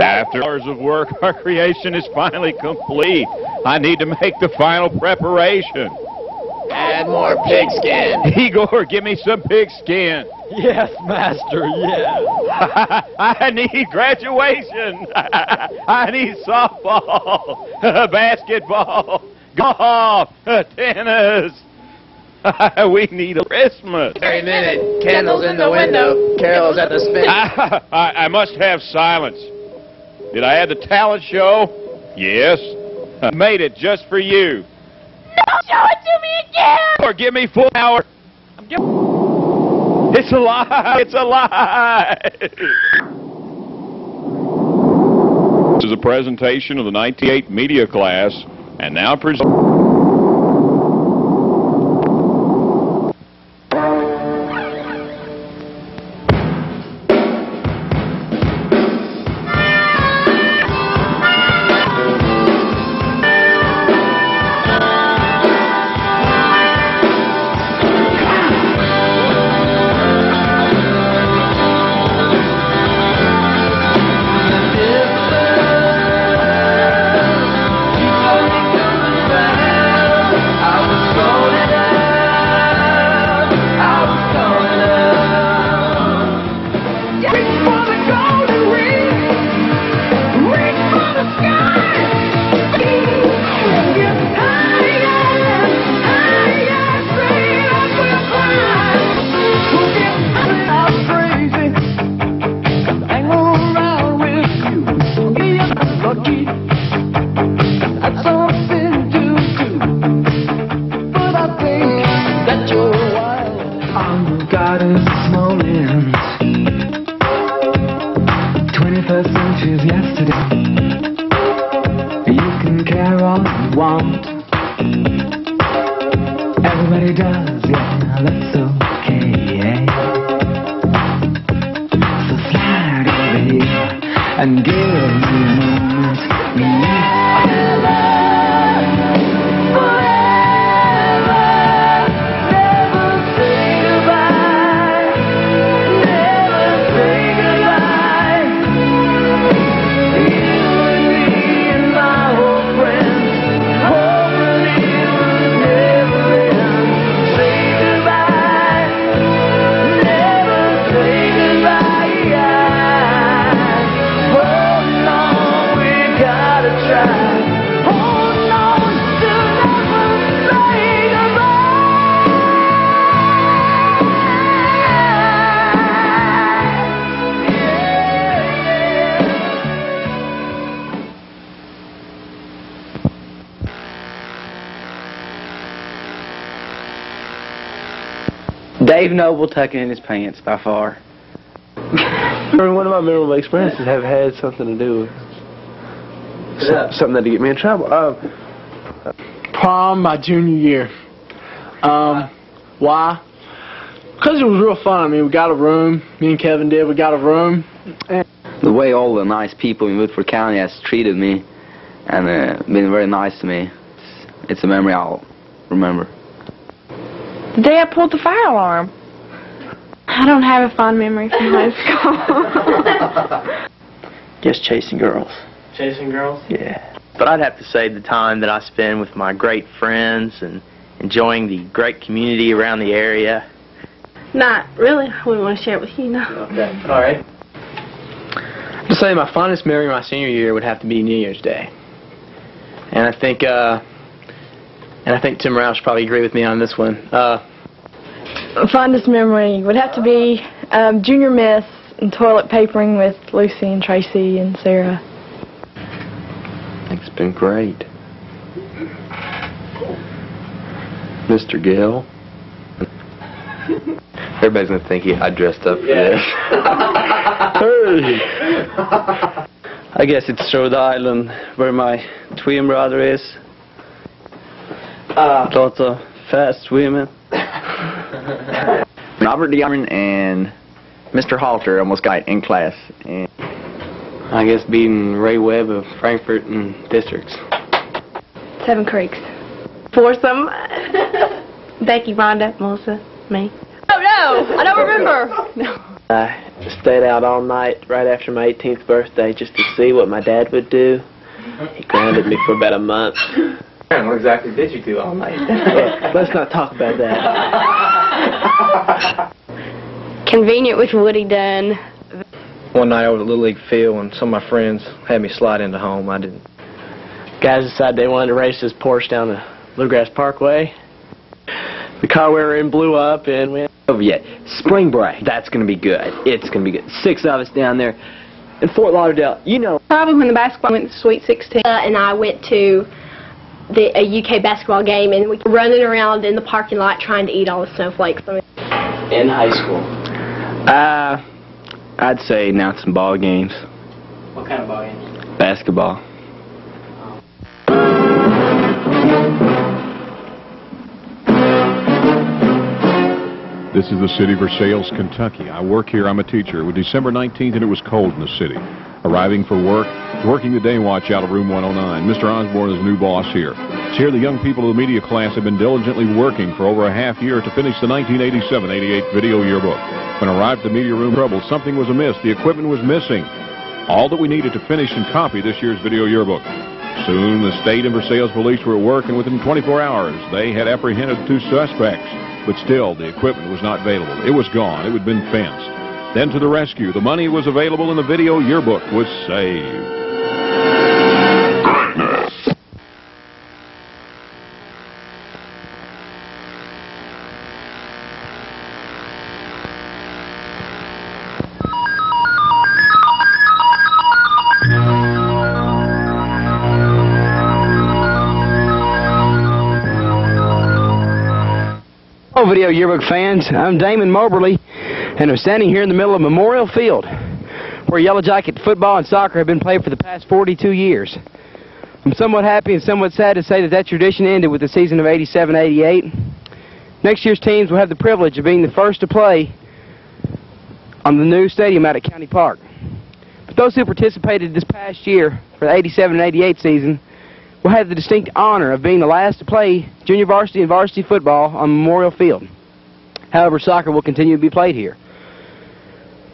After hours of work, our creation is finally complete. I need to make the final preparation. Add more pigskin. Igor, give me some pigskin. Yes, master, yes. I need graduation. I need softball, basketball, golf, tennis. we need a Christmas. Every minute, candles in the window, carols at the spin. I, I must have silence. Did I add the talent show? Yes. I made it just for you. Don't show it to me again! Or give me full hour. It's a lie. It's a lie. This is a presentation of the 98 media class, and now present. Dave Noble tucking in his pants by far. One of my memorable experiences have had something to do with so- something that to get me in trouble. Um, Prom my junior year. Um, why? Because it was real fun. I mean, we got a room. Me and Kevin did. We got a room. The way all the nice people in Woodford County has treated me and uh, been very nice to me. It's, it's a memory I'll remember. The day I pulled the fire alarm. I don't have a fond memory from high school. Just chasing girls. Chasing girls? Yeah. But I'd have to say the time that I spend with my great friends and enjoying the great community around the area. Not really. I wouldn't want to share it with you, no. Okay. All right. To say my fondest memory of my senior year would have to be New Year's Day. And I think, uh, and I think Tim Rouse probably agree with me on this one. Uh, Fondest memory would have to be um, junior miss and toilet papering with Lucy and Tracy and Sarah. it's been great. Mr. Gill. Everybody's gonna think he, I dressed up for this. I guess it's Rhode Island where my twin brother is. Uh, Lots of fast women. Robert DeArmond and Mr. Halter almost got in class. And I guess beating Ray Webb of Frankfort and districts. Seven Creeks. Foursome. Becky, Rhonda, Melissa, me. Oh no! I don't remember. No. I stayed out all night right after my 18th birthday just to see what my dad would do. He grounded me for about a month. What exactly did you do all night? Let's not talk about that. Convenient with Woody Dunn. One night I was at Little League Field and some of my friends had me slide into home. I didn't. Guys decided they wanted to race this Porsche down the Bluegrass Parkway. The car we were in blew up and we over yet. Spring break, that's going to be good. It's going to be good. Six of us down there in Fort Lauderdale. You know, Probably when the basketball went to Sweet 16. Uh, and I went to the a UK basketball game and we were running around in the parking lot trying to eat all the snowflakes. I mean, in high school. Uh, I'd say now some ball games. What kind of ball games? Basketball. This is the city of Versailles, Kentucky. I work here. I'm a teacher. It was December 19th, and it was cold in the city. Arriving for work, working the day watch out of room 109. Mr. Osborne is new boss here. It's here the young people of the media class have been diligently working for over a half year to finish the 1987-88 video yearbook. When arrived at the media room, trouble, something was amiss. The equipment was missing. All that we needed to finish and copy this year's video yearbook. Soon, the state and Versailles police were at work, and within 24 hours, they had apprehended two suspects. But still, the equipment was not available. It was gone. It had been fenced. Then to the rescue. The money was available, and the video yearbook was saved. Video Yearbook fans. I'm Damon Moberly, and I'm standing here in the middle of Memorial Field, where Yellow Jacket football and soccer have been played for the past 42 years. I'm somewhat happy and somewhat sad to say that that tradition ended with the season of 87-88. Next year's teams will have the privilege of being the first to play on the new stadium out at County Park. But those who participated this past year for the 87-88 season will have the distinct honor of being the last to play junior varsity and varsity football on Memorial Field. However, soccer will continue to be played here.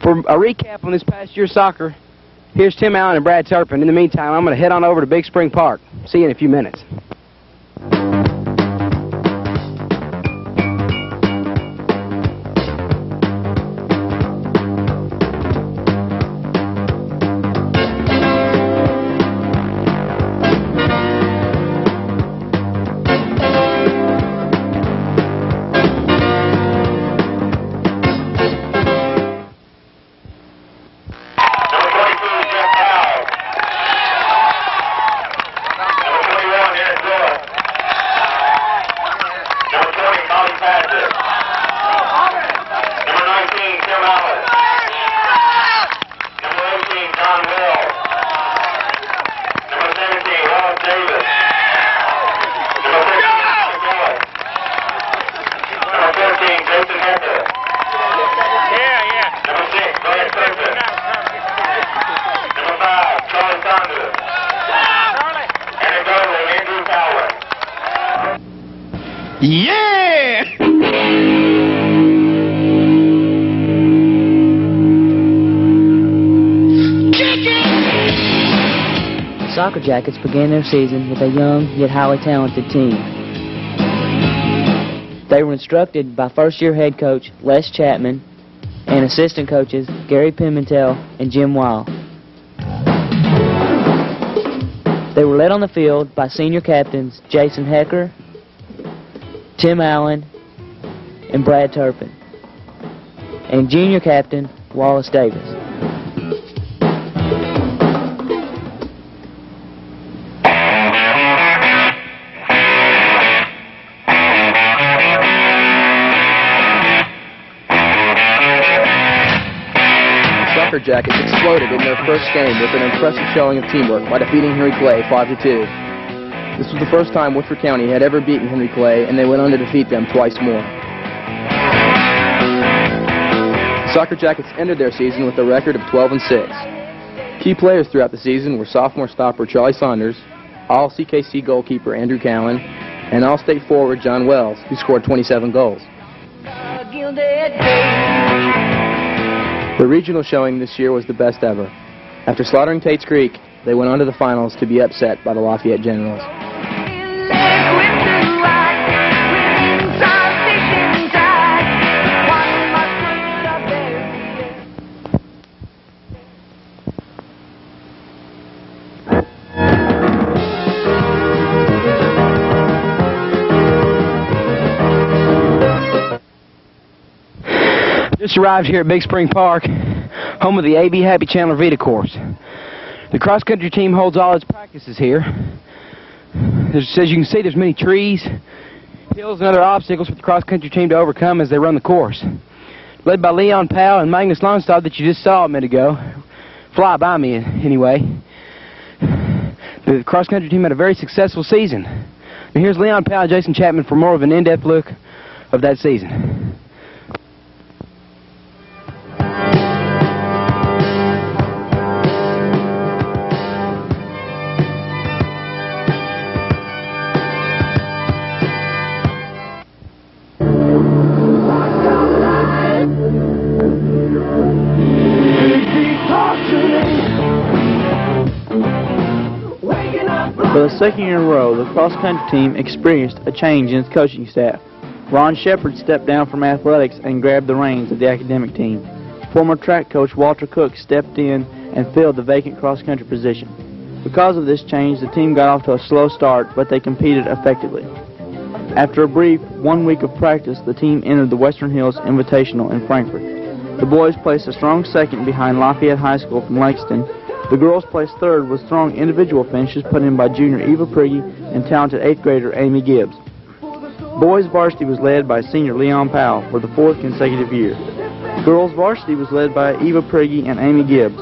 For a recap on this past year's soccer, here's Tim Allen and Brad Turpin. In the meantime, I'm going to head on over to Big Spring Park. See you in a few minutes. Yeah! Soccer Jackets began their season with a young yet highly talented team. They were instructed by first-year head coach Les Chapman and assistant coaches Gary Pimentel and Jim Weil. They were led on the field by senior captains Jason Hecker, Tim Allen, and Brad Turpin, and junior captain Wallace Davis. Jackets exploded in their first game with an impressive showing of teamwork by defeating Henry Clay 5 to 2. This was the first time Woodford County had ever beaten Henry Clay, and they went on to defeat them twice more. The Soccer Jackets ended their season with a record of 12 and 6. Key players throughout the season were sophomore stopper Charlie Saunders, all CKC goalkeeper Andrew Cowan, and all-state forward John Wells, who scored 27 goals. The regional showing this year was the best ever. After slaughtering Tate's Creek, they went on to the finals to be upset by the Lafayette Generals. Just arrived here at Big Spring Park, home of the AB Happy Chandler Vita course. The cross country team holds all its practices here. As you can see, there's many trees, hills, and other obstacles for the cross country team to overcome as they run the course. Led by Leon Powell and Magnus Lonstad that you just saw a minute ago, fly by me anyway. The cross country team had a very successful season. And here's Leon Powell and Jason Chapman for more of an in-depth look of that season. Second year in a row, the cross-country team experienced a change in its coaching staff. Ron Shepard stepped down from athletics and grabbed the reins of the academic team. Former track coach Walter Cook stepped in and filled the vacant cross-country position. Because of this change, the team got off to a slow start, but they competed effectively. After a brief one week of practice, the team entered the Western Hills Invitational in Frankfort. The boys placed a strong second behind Lafayette High School from Lexington the girls placed third with strong individual finishes put in by junior Eva Prigge and talented 8th grader Amy Gibbs. Boys varsity was led by senior Leon Powell for the fourth consecutive year. Girls varsity was led by Eva Prigge and Amy Gibbs.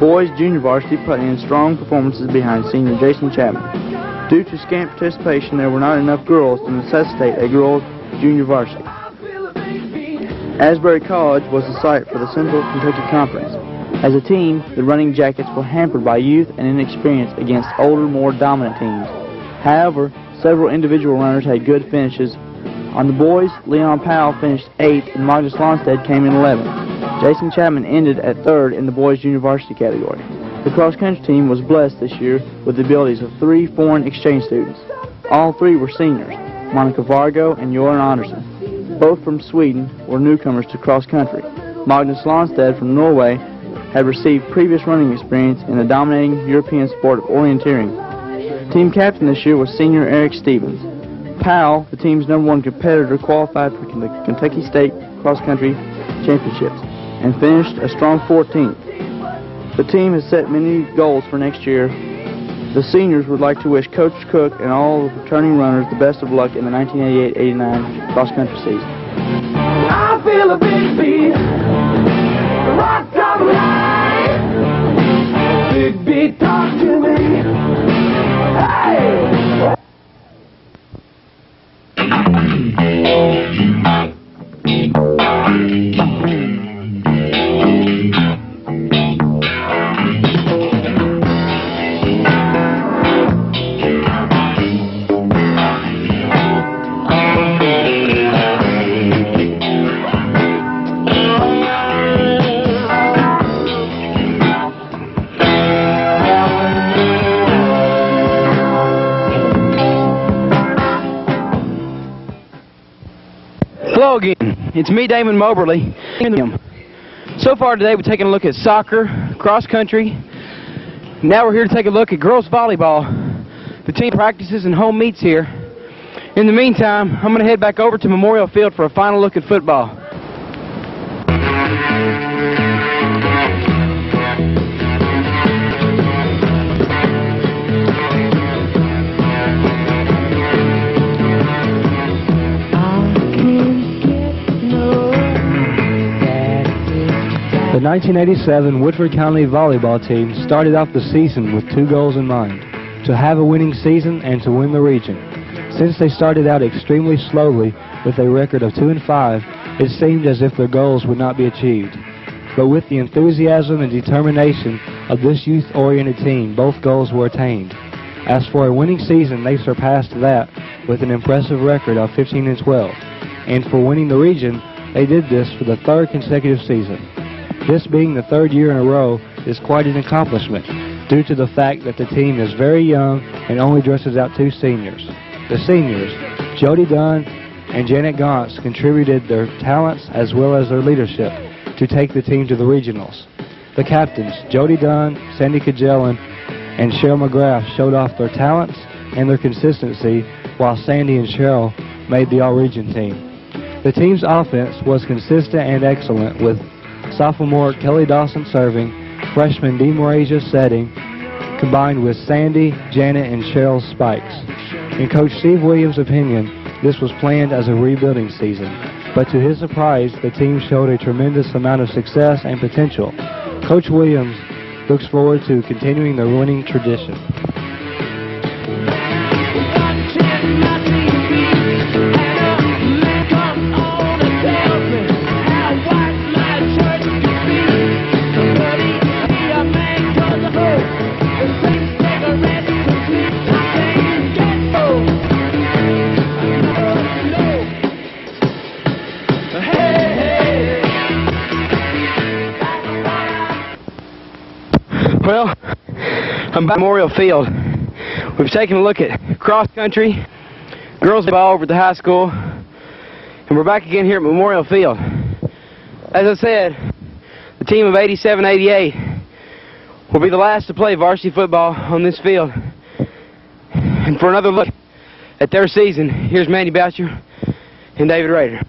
Boys junior varsity put in strong performances behind senior Jason Chapman. Due to scant participation, there were not enough girls to necessitate a girls junior varsity. Asbury College was the site for the Central Kentucky Conference. As a team, the Running Jackets were hampered by youth and inexperience against older, more dominant teams. However, several individual runners had good finishes. On the boys, Leon Powell finished 8th and Magnus Lonstead came in 11th. Jason Chapman ended at 3rd in the boys junior varsity category. The cross-country team was blessed this year with the abilities of three foreign exchange students. All three were seniors, Monica Vargo and Joran Anderson. Both from Sweden were newcomers to cross-country. Magnus Lonstead from Norway had received previous running experience in the dominating European sport of orienteering. Team captain this year was senior Eric Stevens. Powell, the team's number one competitor, qualified for the Kentucky State Cross Country Championships and finished a strong 14th. The team has set many goals for next year. The seniors would like to wish Coach Cook and all the returning runners the best of luck in the 1988-89 cross country season. Big beat, talk to me. Hey! It's me, Damon Moberly. So far today, we're taking a look at soccer, cross country. Now we're here to take a look at girls volleyball. The team practices and home meets here. In the meantime, I'm going to head back over to Memorial Field for a final look at football. The 1987 Woodford County volleyball team started off the season with two goals in mind, to have a winning season and to win the region. Since they started out extremely slowly with a record of 2 and 5, it seemed as if their goals would not be achieved. But with the enthusiasm and determination of this youth-oriented team, both goals were attained. As for a winning season, they surpassed that with an impressive record of 15 and 12. And for winning the region, they did this for the third consecutive season. This being the third year in a row is quite an accomplishment due to the fact that the team is very young and only dresses out two seniors. The seniors, Jody Dunn and Janet Gauntz, contributed their talents as well as their leadership to take the team to the regionals. The captains, Jody Dunn, Sandy Cajellan, and Cheryl McGrath showed off their talents and their consistency, while Sandy and Cheryl made the all-region team. The team's offense was consistent and excellent, with sophomore Kelly Dawson serving, freshman Dee Morasia setting, combined with Sandy, Janet, and Cheryl spikes. In Coach Steve Williams' opinion, this was planned as a rebuilding season, but to his surprise, the team showed a tremendous amount of success and potential. Coach Williams looks forward to continuing the winning tradition. Memorial Field. We've taken a look at cross country, girls ball over at the high school, and we're back again here at Memorial Field. As I said, the team of 87-88 will be the last to play varsity football on this field. And for another look at their season, here's Mandy Boucher and David Rader.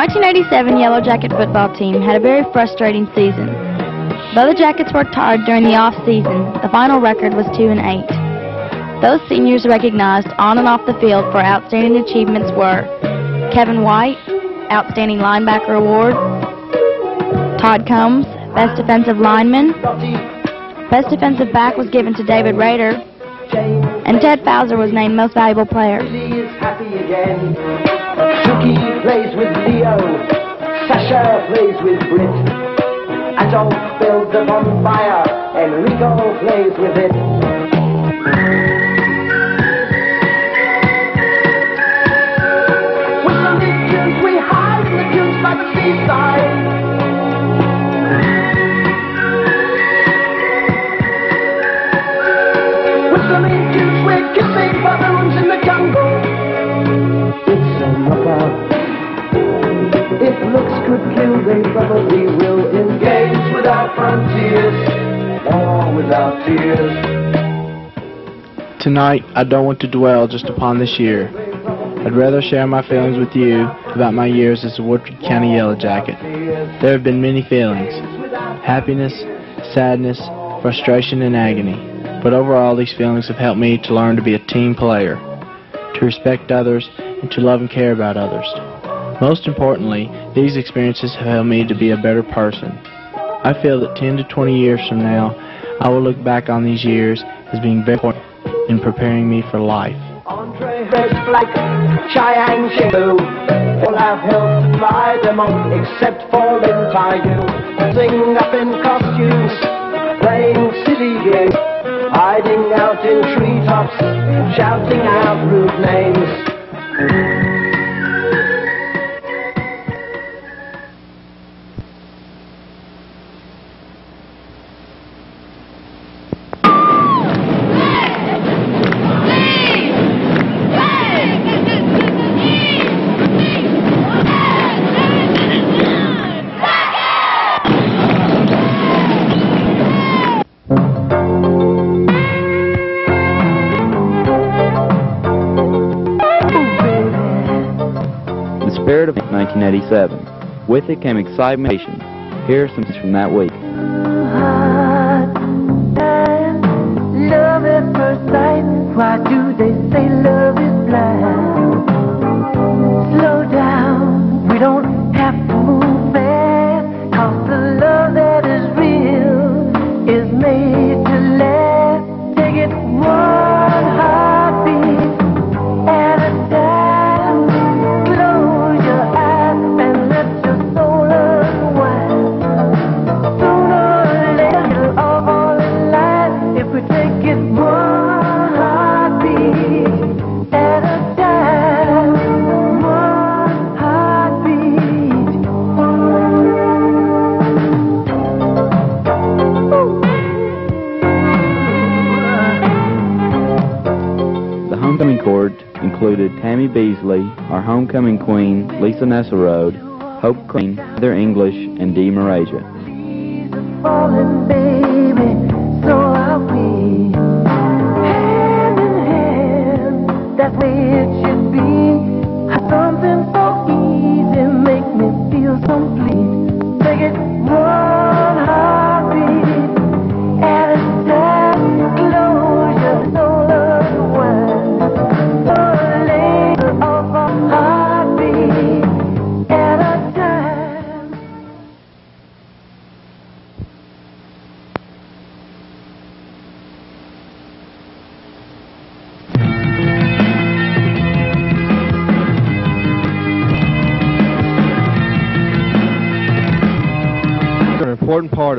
1987 Yellow Jacket football team had a very frustrating season. Though the Jackets worked hard during the off-season, the final record was 2 and 8. Those seniors recognized on and off the field for outstanding achievements were Kevin White, Outstanding Linebacker Award, Todd Combs, Best Defensive Lineman, Best Defensive Back was given to David Rader, and Ted Fowler was named Most Valuable Player. Plays with Leo. Sasha plays with Brit. Adolf builds a bonfire. Enrico plays with it. We hide in the dunes by the seaside. With some Indians we're kissing baboons in the jungle. It's a knockout. If looks could kill, they probably will engage without frontiers or without tears. Tonight, I don't want to dwell just upon this year. I'd rather share my feelings with you about my years as a Woodford County Yellow Jacket. There have been many feelings happiness, sadness, frustration, and agony. But overall, these feelings have helped me to learn to be a team player, to respect others, and to love and care about others. Most importantly, these experiences have helped me to be a better person. I feel that 10 to 20 years from now, I will look back on these years as being very important in preparing me for life. Flag, Cheyenne Shibu. All have helped except for Lin Taiyu. Sing up in costumes, playing silly games, hiding out in treetops, shouting out rude names. With it came excitement. Here are some from that week. Why do they say love is blind? Tammy Beasley, our homecoming queen, Lisa Nesselrode, Hope Crane, Heather English, and Dee so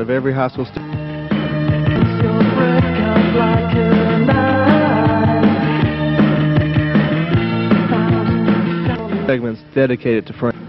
of every high school student. Segments dedicated to Frank.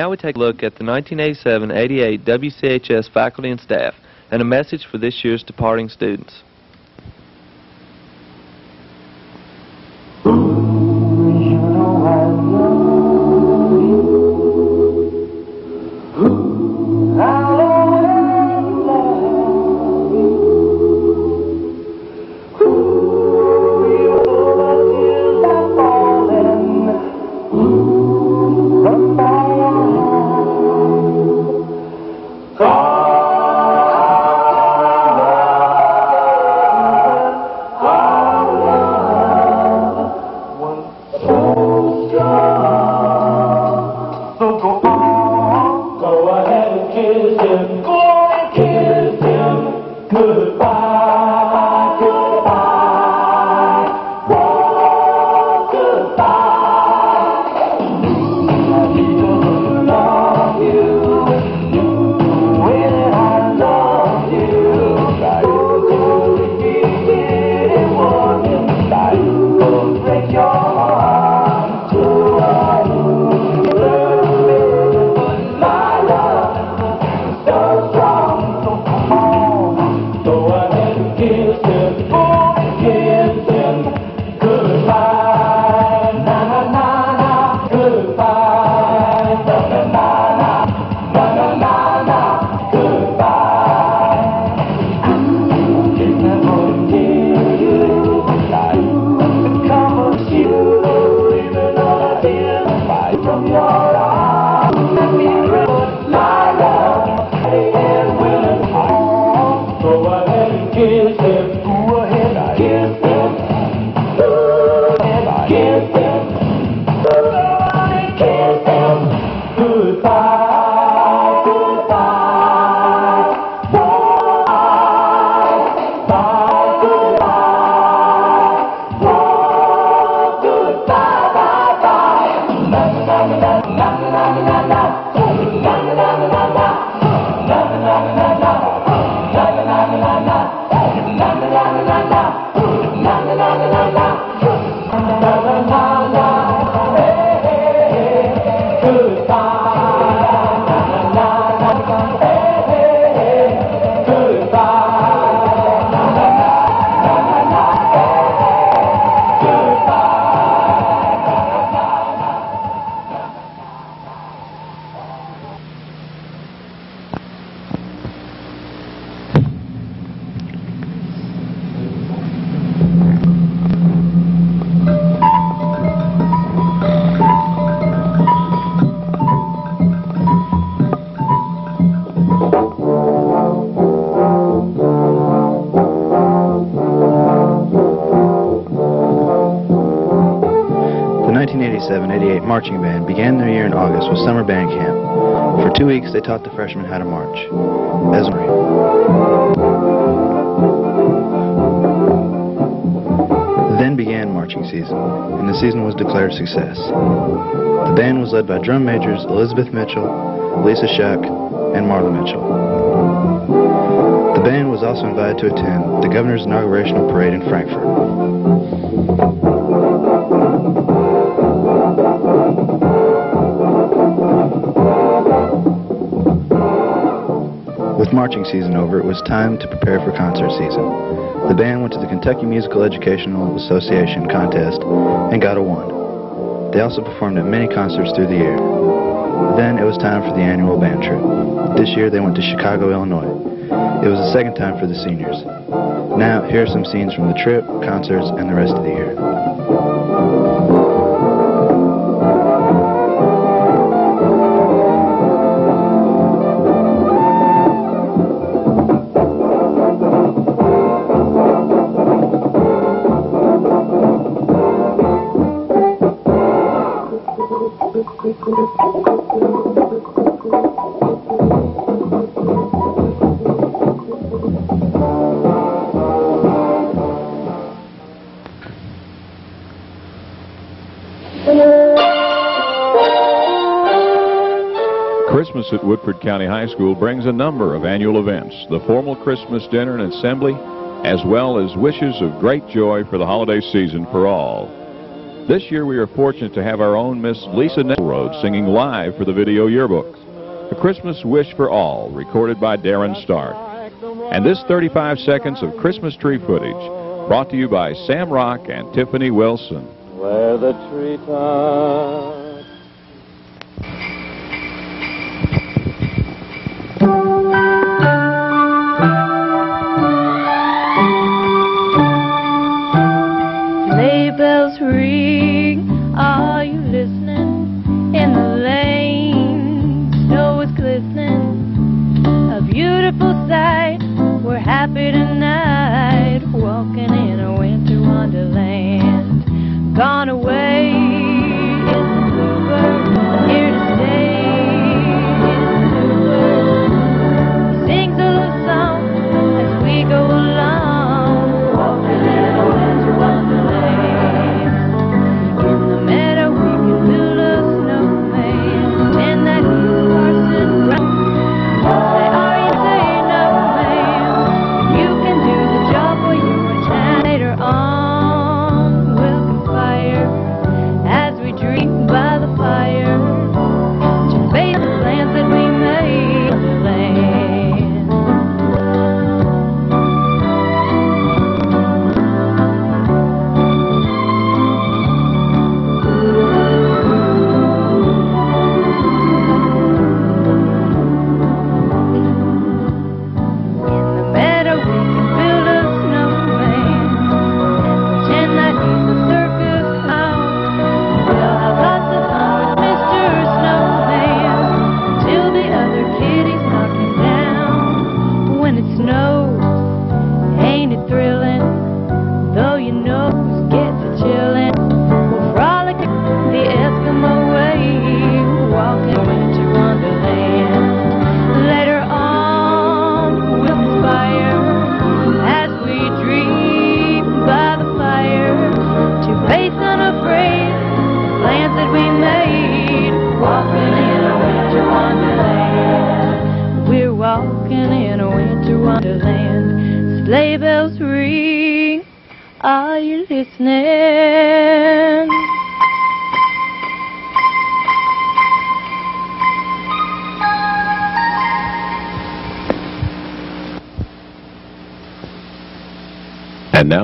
Now we take a look at the 1987-88 WCHS faculty and staff and a message for this year's departing students. 1987-88 marching band began their year in August with summer band camp. For two weeks, they taught the freshmen how to march. Then began marching season, and the season was declared a success. The band was led by drum majors Elizabeth Mitchell, Lisa Shuck, and Marla Mitchell. The band was also invited to attend the governor's inaugurational parade in Frankfort. With marching season over, it was time to prepare for concert season. The band went to the Kentucky Musical Educational Association contest and got a 1. They also performed at many concerts through the year. Then it was time for the annual band trip. This year they went to Chicago, Illinois. It was the second time for the seniors. Now, here are some scenes from the trip, concerts, and the rest of the year. County High School brings a number of annual events, the formal Christmas dinner and assembly, as well as wishes of great joy for the holiday season for all. This year we are fortunate to have our own Miss Lisa Road singing live for the video yearbook. A Christmas Wish for All, recorded by Darren Stark. And this 35 seconds of Christmas tree footage, brought to you by Sam Rock and Tiffany Wilson. Where the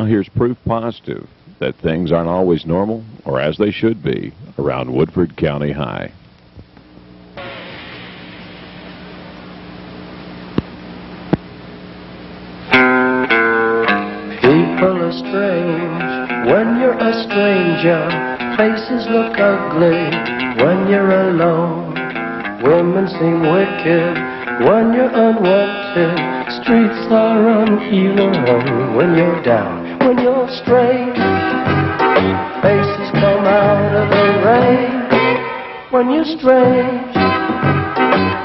here's proof positive that things aren't always normal or as they should be around Woodford County High. People are strange when you're a stranger. Faces look ugly when you're alone. Women seem wicked when you're unwanted. Streets are uneven when you're down. When you're strange, faces come out of the rain when you're strange.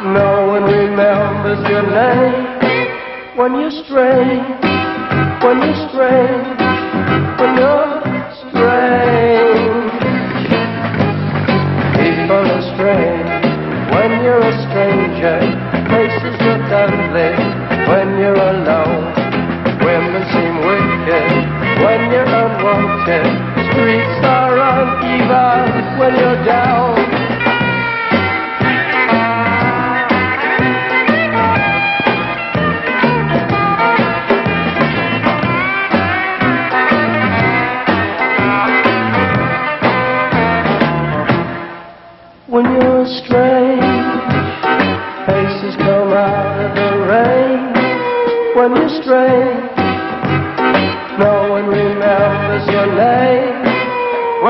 No one remembers your name when you're strange. When you're strange. When you're strange. People are strange when you're a stranger. Faces look ugly when you're alone. Women seem wicked when you're unwanted. Streets are uneven when you're down.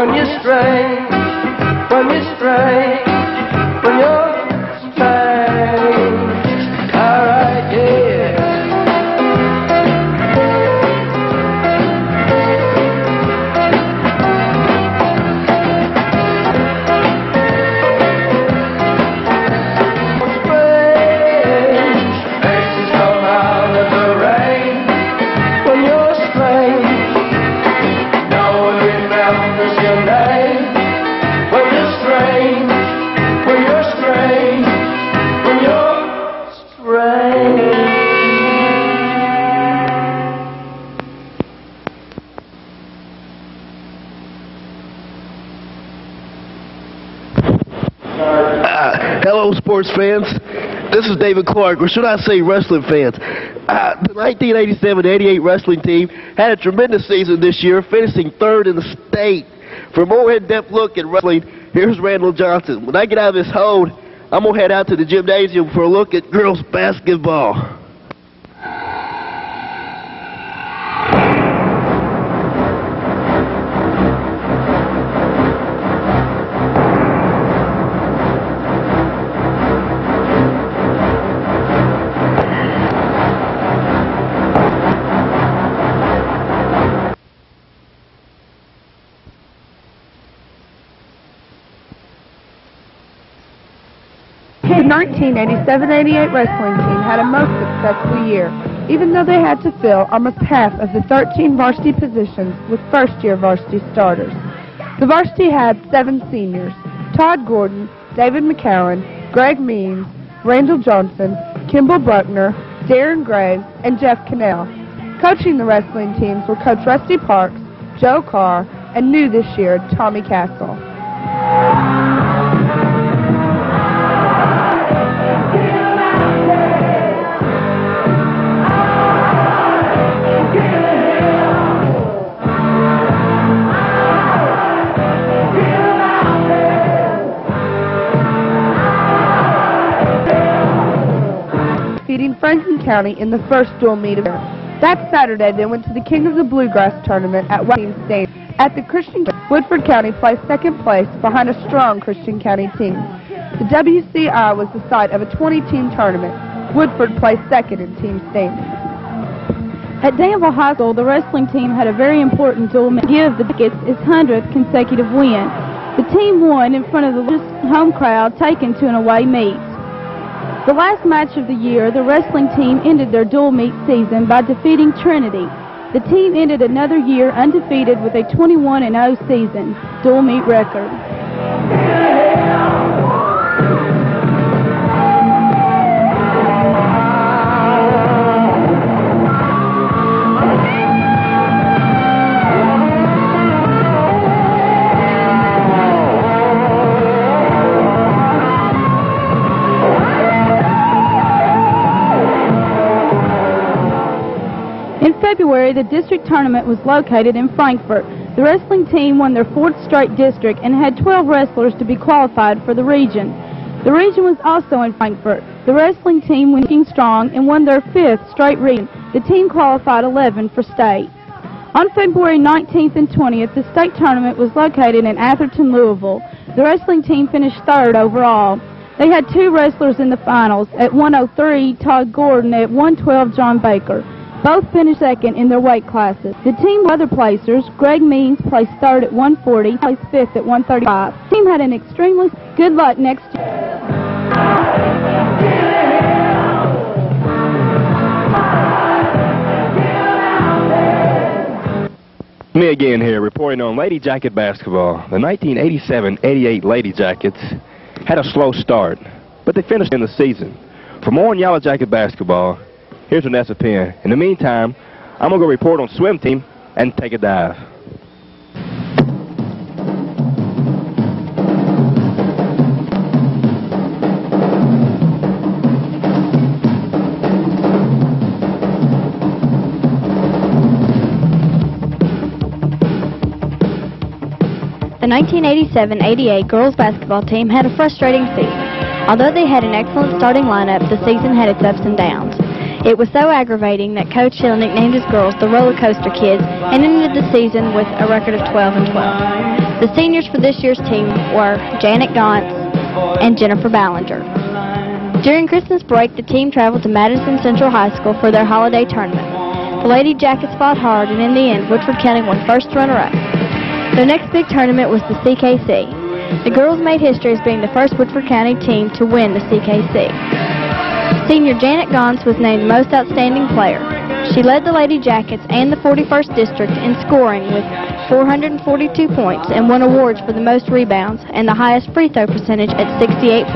When you're strange, David Clark, or should I say wrestling fans. Uh, the 1987-88 wrestling team had a tremendous season this year, finishing third in the state. For more in-depth look at wrestling, here's Randall Johnson. When I get out of this hold, I'm going to head out to the gymnasium for a look at girls basketball. 1987-88 wrestling team had a most successful year, even though they had to fill almost half of the 13 varsity positions with first-year varsity starters. The varsity had seven seniors, Todd Gordon, David McCowan, Greg Means, Randall Johnson, Kimball Buckner, Darren Graves, and Jeff Cannell. Coaching the wrestling teams were Coach Rusty Parks, Joe Carr, and new this year, Tommy Castle. County in the first dual meet of the year. That Saturday, they went to the King of the Bluegrass tournament at Wayne State. At the Christian, Woodford County placed second place behind a strong Christian County team. The WCI was the site of a 20-team tournament. Woodford placed second in team standings. At Danville High School, the wrestling team had a very important dual meet. Give the Tickets its 100th consecutive win. The team won in front of the largest home crowd taken to an away meet. The last match of the year, the wrestling team ended their dual meet season by defeating Trinity. The team ended another year undefeated with a 21 0 season dual meet record. The district tournament was located in Frankfort. The wrestling team won their fourth straight district and had 12 wrestlers to be qualified for the region. The region was also in Frankfort. The wrestling team went strong and won their fifth straight region. The team qualified 11 for state. On February 19th and 20th, the state tournament was located in Atherton, Louisville. The wrestling team finished third overall. They had two wrestlers in the finals. At 103, Todd Gordon. At 112, John Baker. Both finished second in their weight classes. The team other placers, Greg Means placed third at 140, placed fifth at 135. Team team had an extremely good luck next year. Me again here, reporting on Lady Jacket basketball. The 1987-88 Lady Jackets had a slow start, but they finished in the season. For more on Yellow Jacket basketball, here's Vanessa Penn. In the meantime, I'm going to go report on swim team and take a dive. The 1987-88 girls basketball team had a frustrating season. Although they had an excellent starting lineup, the season had its ups and downs. It was so aggravating that Coach Hill nicknamed his girls the Roller Coaster Kids and ended the season with a record of 12 and 12. The seniors for this year's team were Janet Gauntz and Jennifer Ballinger. During Christmas break, the team traveled to Madison Central High School for their holiday tournament. The Lady Jackets fought hard, and in the end, Woodford County won first runner-up. Their next big tournament was the CKC. The girls made history as being the first Woodford County team to win the CKC. Senior Janet Gons was named Most Outstanding Player. She led the Lady Jackets and the 41st District in scoring with 442 points and won awards for the most rebounds and the highest free throw percentage at 68.5.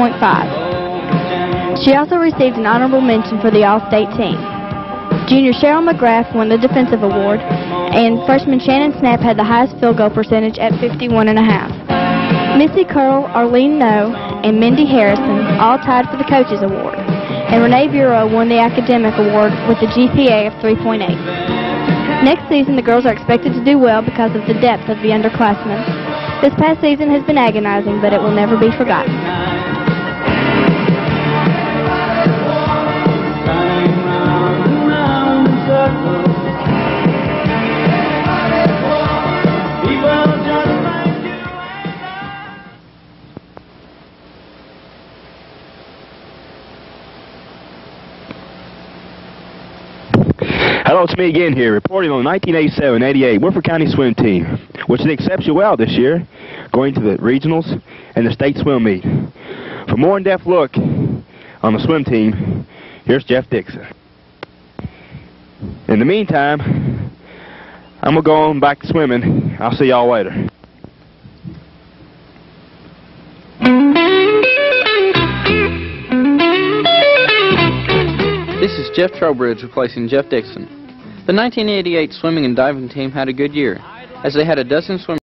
She also received an honorable mention for the All-State team. Junior Cheryl McGrath won the Defensive Award, and freshman Shannon Snap had the highest field goal percentage at 51.5. Missy Curl, Arlene No, and Mindy Harrison all tied for the Coaches Award, and Renee Bureau won the Academic Award with a GPA of 3.8. Next season, the girls are expected to do well because of the depth of the underclassmen. This past season has been agonizing, but it will never be forgotten. Hello, it's me again here, reporting on the 1987-88 Woodford County swim team, which did exceptionally well this year, going to the regionals and the state swim meet. For more in-depth look on the swim team, here's Jeff Dixon. In the meantime, I'm going to go on back to swimming. I'll see y'all later. This is Jeff Trowbridge replacing Jeff Dixon. The 1988 swimming and diving team had a good year, as they had a dozen swimmers.